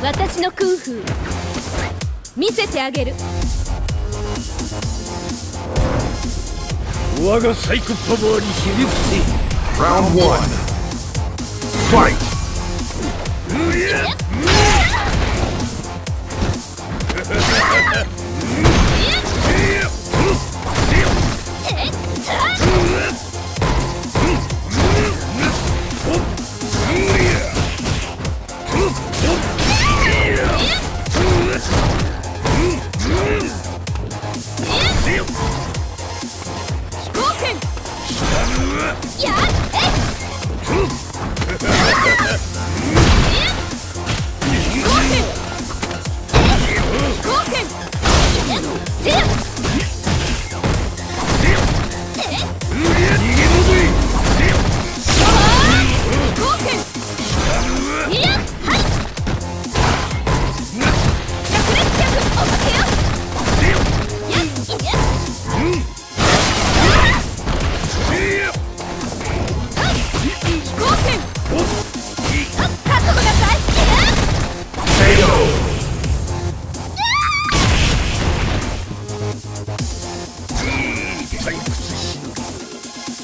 私のクンフー見せてあげる我がサイコパワーにひれ伏せ Round one. Fight.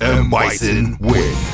M. Bison win.